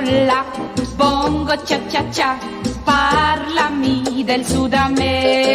là, bongo cia cia cia, parlami del Sud America.